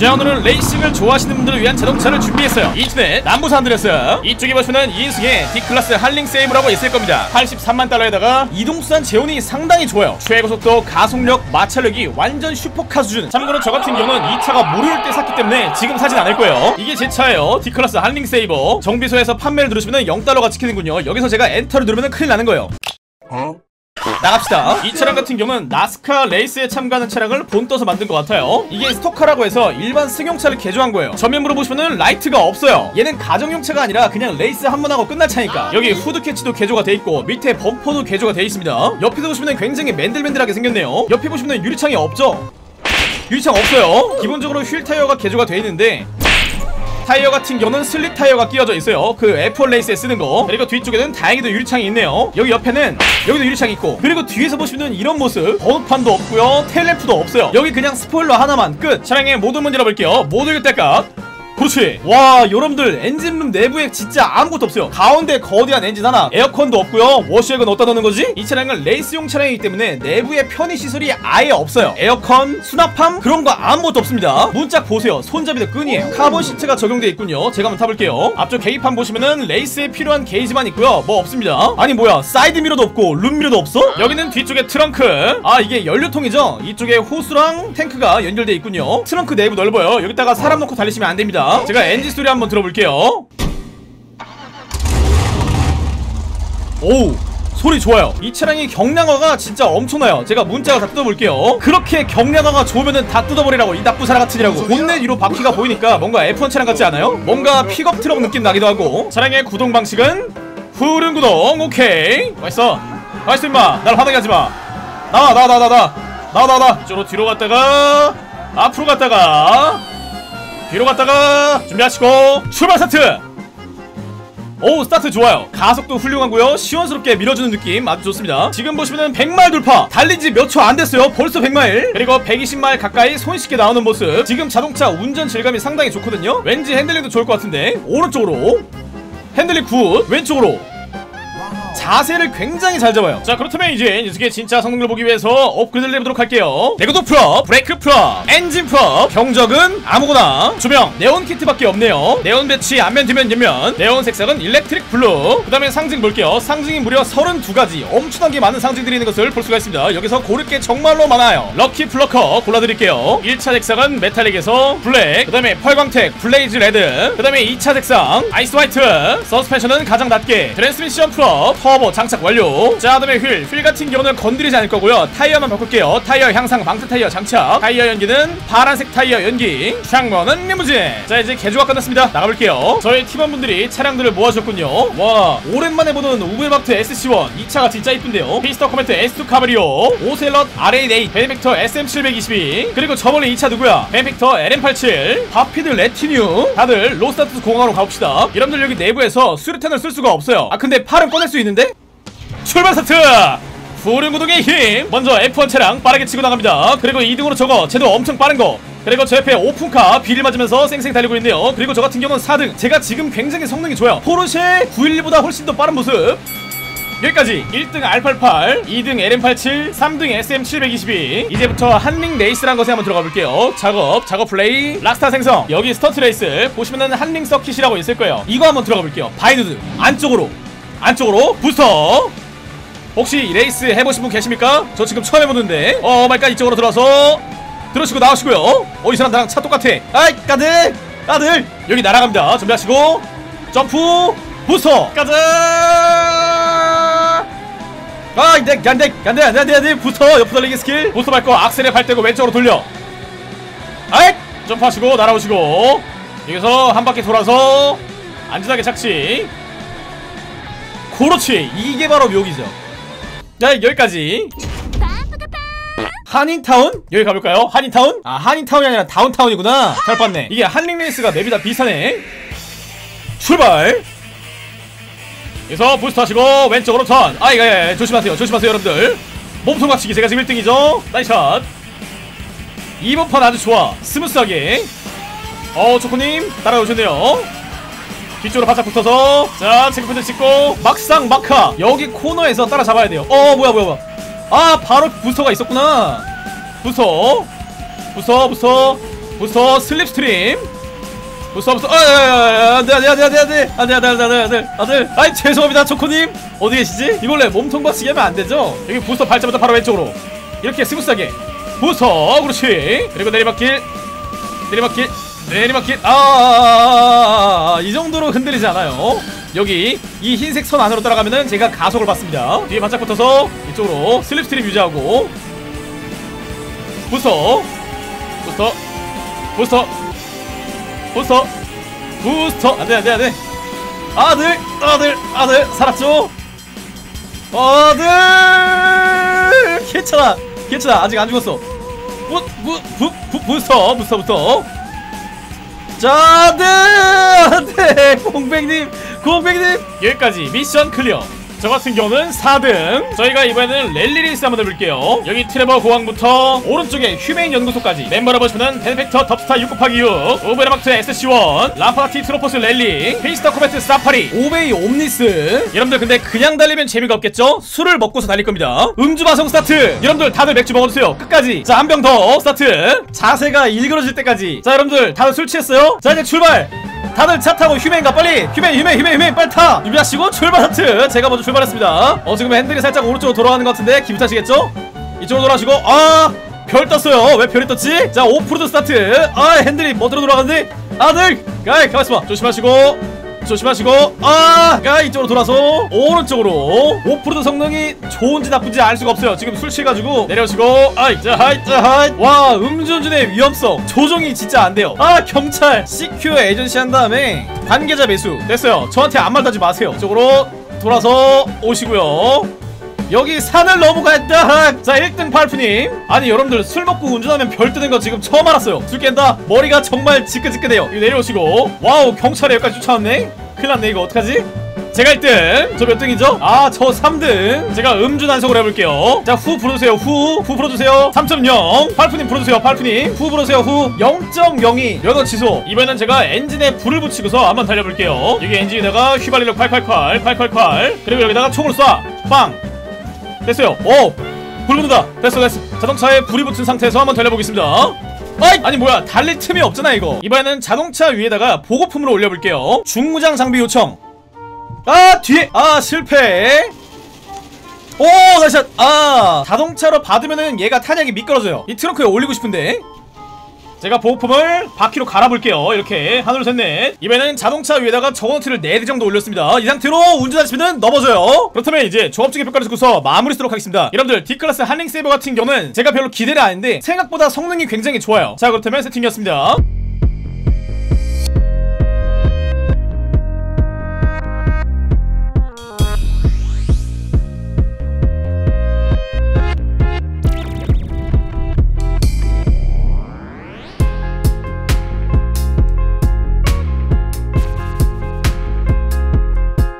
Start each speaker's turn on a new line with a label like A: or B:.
A: 자 오늘은 레이싱을 좋아하시는 분들을 위한 자동차를 준비했어요. 이춘의 남부산 드렸어요. 이쪽에 보시면은 2인승의 디클라스 핫링 세이버라고 있을 겁니다. 83만 달러에다가 이동수단 제원이 상당히 좋아요. 최고속도 가속력 마찰력이 완전 슈퍼카 수준. 참고로 저 같은 경우는 이 차가 모를 때 샀기 때문에 지금 사진 않을 거예요. 이게 제 차예요. 디클라스 핫링 세이버. 정비소에서 판매를 누르시면 0달러가 찍히는군요. 여기서 제가 엔터를 누르면 큰일 나는 거예요 나갑시다. 이 차량 같은 경우는 나스카 레이스에 참가하는 차량을 본떠서 만든 것 같아요. 이게 stock car라고 해서 일반 승용차를 개조한 거예요. 전면부로 보시면은 라이트가 없어요. 얘는 가정용 차가 아니라 그냥 레이스 한 번 하고 끝날 차니까. 여기 후드 캐치도 개조가 돼 있고 밑에 범퍼도 개조가 돼 있습니다. 옆에도 보시면 굉장히 맨들맨들하게 생겼네요. 옆에 보시면 유리창이 없죠? 유리창 없어요. 기본적으로 휠 타이어가 개조가 돼 있는데 타이어 같은 경우는 slick 타이어가 끼워져 있어요. 그 F1 레이스에 쓰는 거. 그리고 뒤쪽에는 다행히도 유리창이 있네요. 여기 옆에는 여기도 유리창이 있고 그리고 뒤에서 보시면 이런 모습. 번호판도 없고요. 테일램프도 없어요. 여기 그냥 스포일러 하나만. 끝. 차량의 모든 문 열어볼게요. 모두 때깍 그렇지. 와 여러분들 엔진룸 내부에 진짜 아무것도 없어요. 가운데 거대한 엔진 하나 에어컨도 없고요. 워셔액은 어디다 넣는 거지? 이 차량은 레이스용 차량이기 때문에 내부에 편의 시설이 아예 없어요. 에어컨, 수납함? 그런 거 아무것도 없습니다. 문짝 보세요. 손잡이도 끈이에요. 카본 시트가 적용되어 있군요. 제가 한번 타볼게요. 앞쪽 계기판 보시면은 레이스에 필요한 게이지만 있고요. 뭐 없습니다. 아니 뭐야. 사이드 미러도 없고 룸 미러도 없어? 여기는 뒤쪽에 트렁크. 아 이게 연료통이죠? 이쪽에 호스랑 탱크가 연결되어 있군요. 트렁크 내부 넓어요. 여기다가 사람 넣고 달리시면 안 됩니다 제가 엔진 소리 한번 들어볼게요. 오우 소리 좋아요. 이 차량의 경량화가 진짜 엄청나요. 제가 문짝 다 뜯어볼게요. 그렇게 경량화가 좋으면은 다 뜯어버리라고 이 나쁜 사람 같으니라고. 본넷 위로 바퀴가 보이니까 뭔가 F1 차량 같지 않아요? 뭔가 픽업 트럭 느낌 나기도 하고. 차량의 구동 방식은 후륜 구동 오케이. 맛있어. 맛있어 임마. 날 화나게 하지마. 나와 나와 나와. 나와 나와 나와. 이쪽으로 뒤로 갔다가 앞으로 갔다가 뒤로 갔다가 준비하시고 출발 스타트! 오 스타트 좋아요. 가속도 훌륭하고요. 시원스럽게 밀어주는 느낌 아주 좋습니다. 지금 보시면은 100마일 돌파. 달린 지 몇 초 안 됐어요. 벌써 100마일. 그리고 120마일 가까이 손쉽게 나오는 모습. 지금 자동차 운전 질감이 상당히 좋거든요. 왠지 핸들링도 좋을 것 같은데. 오른쪽으로. 핸들링 good. 왼쪽으로 자세를 굉장히 잘 잡아요. 자 그렇다면 이제 녀석의 진짜 성능을 보기 위해서 업그레이드를 해보도록 할게요. 내구도 full up 브레이크 full up 엔진 full up 경적은 아무거나. 조명 네온 키트밖에 없네요. 네온 배치 앞면 뒷면 옆면. 네온 색상은 electric blue. 그 다음에 상징 볼게요. 상징이 무려 32가지 엄청나게 많은 상징들이 있는 것을 볼 수가 있습니다. 여기서 고를 게 정말로 많아요. Lucky Plucker 골라드릴게요. 1차 색상은 metallic에서 블랙 그 다음에 펄광택 blaze red 그 다음에 2차 색상 ice white. 서스펜션은 가장 낮게. 트랜스미션 full up 터보 장착 완료. 자 그다음에 휠, 휠 같은 경우는 건드리지 않을 거고요. 타이어만 바꿀게요. 타이어 향상 방탄 타이어 장착. 타이어 연기는 파란색 타이어 연기. 창문은 리무진. 자 이제 개조가 끝났습니다. 나가볼게요. 저희 팀원분들이 차량들을 모아줬군요. 와 오랜만에 보는 우버마흐트 SC1 이 차가 진짜 이쁜데요. 피스터 코멧 S2 카브리오 오셀럿 RA8 베네팩터 SM722 그리고 저번에 이차 누구야? 베네팩터 LM87 바피드 레티뉴. 다들 로스산토스 공항으로 가봅시다. 여러분들 여기 내부에서 수류탄을 쓸 수가 없어요. 아 근데 팔은 꺼낼 수 있는 데? 출발 스타트! 후륜 구동의 힘! 먼저 F1 차량 빠르게 치고 나갑니다. 그리고 2등으로 저거 쟤도 엄청 빠른 거. 그리고 저 옆에 오픈카 비를 맞으면서 쌩쌩 달리고 있네요. 그리고 저 같은 경우는 4등. 제가 지금 굉장히 성능이 좋아요. 포르쉐 911보다 훨씬 더 빠른 모습. 여기까지 1등 R88, 2등 LM87, 3등 SM722 이제부터 핫링 레이스라는 것에 한번 들어가 볼게요 작업, 작업 플레이, 락스타 생성 여기 스턴트 레이스 보시면은 핫링 서킷이라고 있을 거예요 이거 한번 들어가 볼게요 바이두드 안쪽으로 안쪽으로 부스터. 혹시 이 레이스 해보신 분 계십니까? 저 지금 처음 해보는데. 어 말까 이쪽으로 들어와서 들어오시고 나오시고요. 어이 사람 나랑 차 똑같아. 아이 까들 까들. 여기 날아갑니다. 준비하시고. 점프 부스터. 가자 아 안돼 안돼 안돼 안돼 안돼 안돼. 부스터 옆으로 달리기 스킬. 부스터 밟고 악셀에 발 떼고 왼쪽으로 돌려. 아이 점프하시고 날아오시고. 여기서 한 바퀴 돌아서 안전하게 착지 그렇지. 이게 바로 묘기죠. 자 여기까지. 한인타운? 여기 가볼까요? 한인타운? 아 한인타운이 아니라 다운타운이구나. 잘 봤네. 이게 한링레이스가 맵이 다 비슷하네. 출발! 여기서 부스터 하시고 왼쪽으로 턴 아이 예, 예, 조심하세요. 조심하세요 여러분들. 몸통 맞추기 제가 지금 1등이죠? 나이샷. 이번 판 아주 좋아. 스무스하게. 어 초코님 따라오셨네요 뒤쪽으로 바짝 붙어서. 자 체크포인트 찍고. 막상 막하. 여기 코너에서 따라잡아야 돼요. 어 뭐야 뭐야 뭐야. 아 바로 부스터가 있었구나. 부스터. 부스터 부스터. 부스터 slipstream. 부스터 부스터 아, 안돼 안돼 안돼 안돼 안돼. 안돼 안돼 안돼 안돼 안돼 아이 죄송합니다 초코님. 어디 계시지? 이걸로 몸통 박치기 하면 안 되죠? 여기 부스터 발자부터 바로 왼쪽으로. 이렇게 스무스하게. 부스터 그렇지. 그리고 내리막길. 내리막길 내리막길. 아이 정도로 흔들리지 않아요. 여기 이 흰색 선 안으로 따라가면은 제가 가속을 받습니다. 뒤에 바짝 붙어서 이쪽으로 slipstream 유지하고. 부스터. 부스터. 부스터. 부스터. 부스터. 안돼 안돼 안돼. 아들 아들 아들. 살았죠? 아들! 괜찮아 괜찮아 아직 안 죽었어. 부부부 부스터 부스터부터 자 안돼 안돼 공백님 공백님. 여기까지 mission clear 저 같은 경우는 4등. 저희가 이번에는 랠리 레이스 한번 해볼게요. 여기 트레버 공항부터 오른쪽에 휴메인 연구소까지. 멤버로 보시면은 벤팩터 덥스타 6 곱하기 6 오베르마크트 SC1 라파티 트로포스 랠리 페이스터 코베트 사파리 오베이 옴니스. 여러분들 근데 그냥 달리면 재미가 없겠죠? 술을 먹고서 달릴 겁니다. 음주 마성 스타트. 여러분들 다들 맥주 먹어주세요. 끝까지. 자 한 병 더. 스타트. 자세가 일그러질 때까지. 자 여러분들 다들 술 취했어요? 자 이제 출발 다들 차 타고 휴메인 가? 빨리! 휴메인 휴메인 휴메인 휴메인 빨리 타! 준비하시고 출발 하트! 제가 먼저 출발했습니다. 어 지금 핸들이 살짝 오른쪽으로 돌아가는 것 같은데 기분 탓이겠죠? 이쪽으로 돌아가시고 아 별 떴어요. 왜 별이 떴지? 자 오프로드 스타트! 아 핸들이 멋대로 돌아가는데 아들! 가이 가만있어 봐. 조심하시고 조심하시고 아가 이쪽으로 돌아서 오른쪽으로. 오프로드 성능이 좋은지 나쁜지 알 수가 없어요. 지금 술 취해가지고 내려오시고 아이 자 하이 자 하이. 와 음주운전의 위험성. 조종이 진짜 안 돼요. 아 경찰. CQ 에이전시 한 다음에 관계자 매수. 됐어요. 저한테 아무 말도 하지 마세요. 이쪽으로 돌아서 오시고요 여기 산을 넘어갔다. 자 1등 팔프님. 아니 여러분들 술 먹고 운전하면 별 뜨는 거 지금 처음 알았어요. 술 깬다. 머리가 정말 지끈지끈해요. 이거 내려오시고. 와우 경찰이 여기까지 쫓아왔네. 큰일 났네 이거. 어떡하지? 제가 1등. 저 몇 등이죠? 아 저 3등. 제가 음주 단속을 해볼게요. 자 후 불어주세요. 후후 불어주세요. 3.0 팔프님 불어주세요 팔프님. 후 불어주세요 후. 0.02 면허 취소. 이번엔 제가 엔진에 불을 붙이고서 한번 달려볼게요. 여기 엔진에다가 휘발유를 888 888 그리고 여기다가 총을 쏴 빵 됐어요. 오! 불 붙는다. 됐어 됐어. 자동차에 불이 붙은 상태에서 한번 달려보겠습니다. 아이! 아니 뭐야. 달릴 틈이 없잖아 이거. 이번에는 자동차 위에다가 보급품으로 올려볼게요. 중무장 장비 요청. 아 뒤에. 아 실패. 오 다시 한- 아. 자동차로 받으면은 얘가 탄약이 미끄러져요. 이 트렁크에 올리고 싶은데 제가 보호품을 바퀴로 갈아볼게요. 이렇게. 하나 둘셋넷. 이번에는 자동차 위에다가 저거너트를 4대 정도 올렸습니다. 이 상태로 운전하시면 넘어져요. 그렇다면 이제 조합적인 평가를 듣고서 마무리 쓰도록 하겠습니다. 여러분들 D클래스 한링 세이버 같은 경우는 제가 별로 기대를 안 했는데 생각보다 성능이 굉장히 좋아요. 자 그렇다면 세팅이었습니다